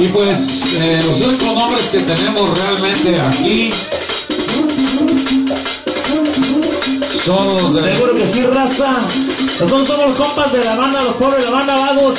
Y pues eh, los únicos nombres que tenemos realmente aquí son los de... Seguro que sí, raza. Nosotros somos los compas de la banda Los Pobres, la banda Vagos.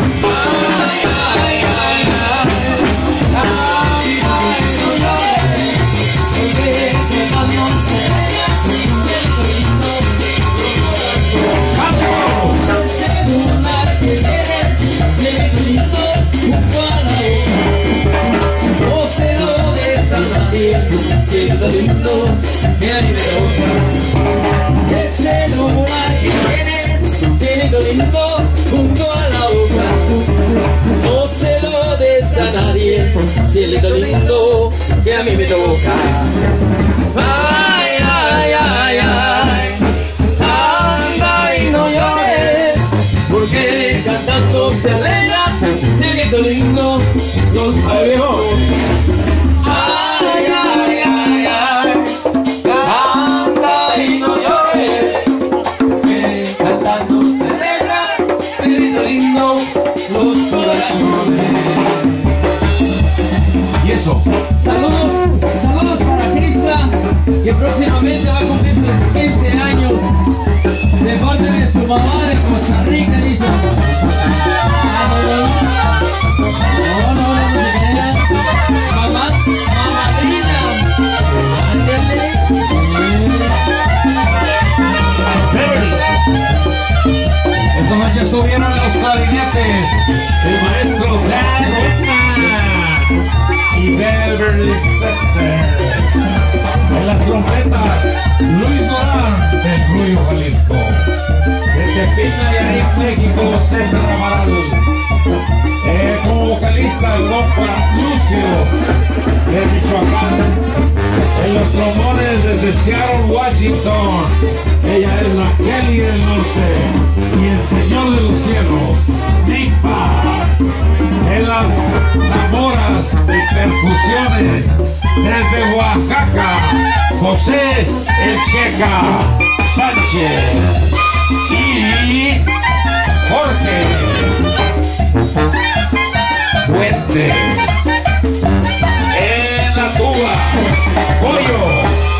lindo, que a mí me toca. El celular que tienes, siento lindo, junto a la boca. No se lo des a nadie, cielito lindo, que a mí me toca. Eso. Saludos, saludos para Crista, que próximamente va a cumplir sus 15 años. De parte de su mamá de Costa Rica, dice. No. Mamá. Esta noche estuvieron los clarinetes, César Amaral. Eh, como vocalista, el compa Lucio de Michoacán. En los trombones desde Seattle, Washington. Ella es la Kelly del Norte y el Señor de los Cielos, Nick. En las taboras y percusiones desde Oaxaca, José El Checa Sánchez y En la tuba, Pollo,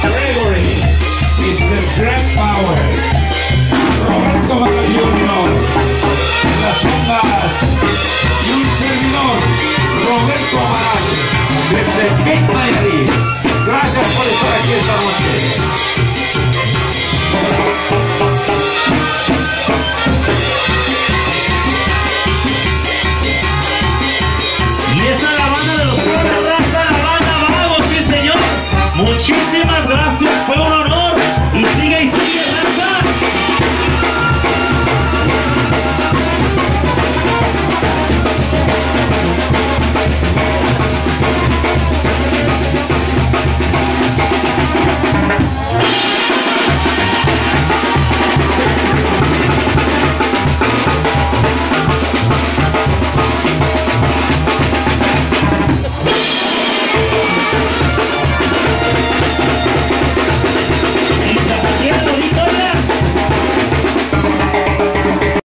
Gregory, Mr. Grant Powers, Roberto Magal Jr., las ondas, y un servidor, Roberto Amaral, desde Big Nayarit. Gracias por estar aquí esta noche. Muchísimas